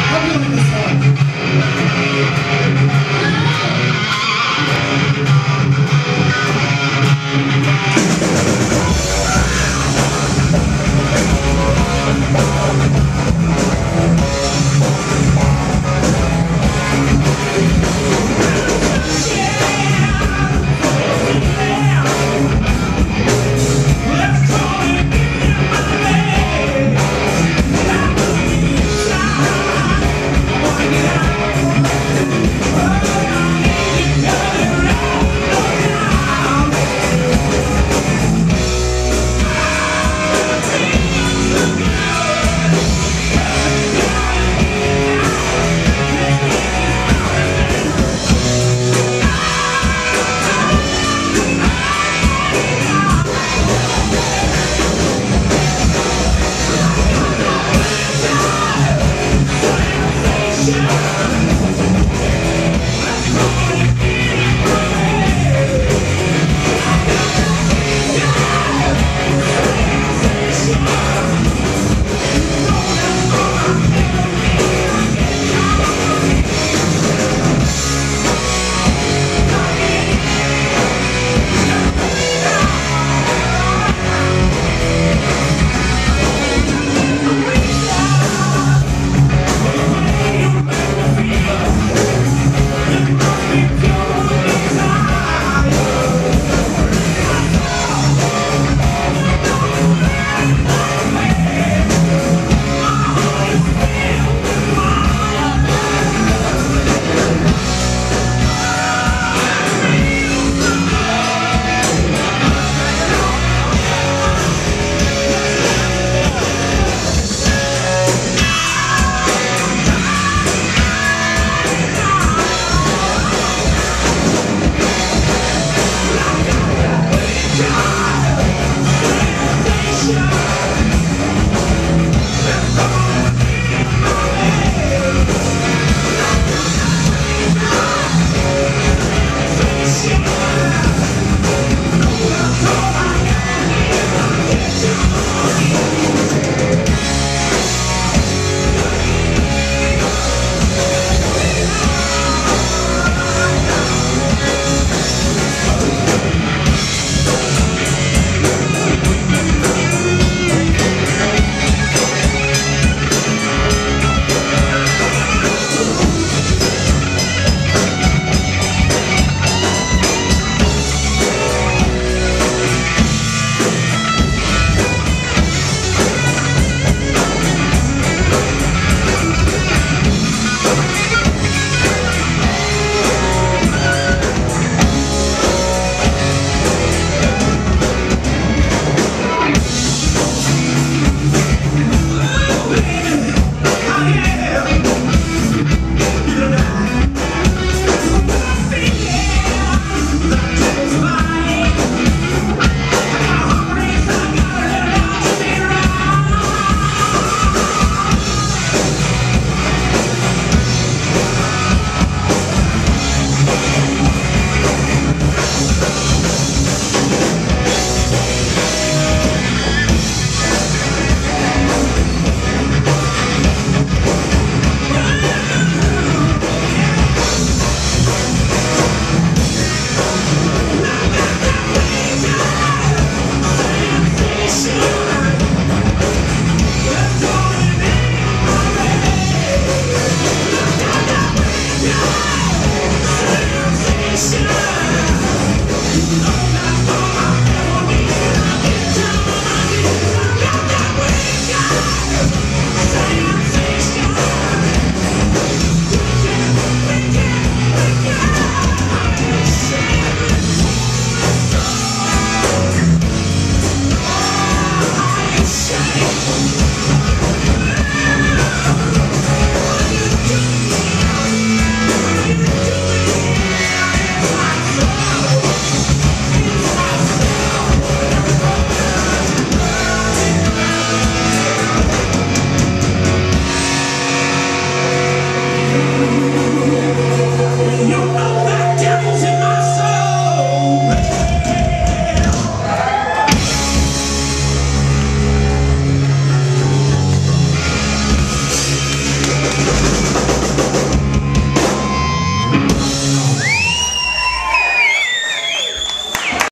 How do you like this one?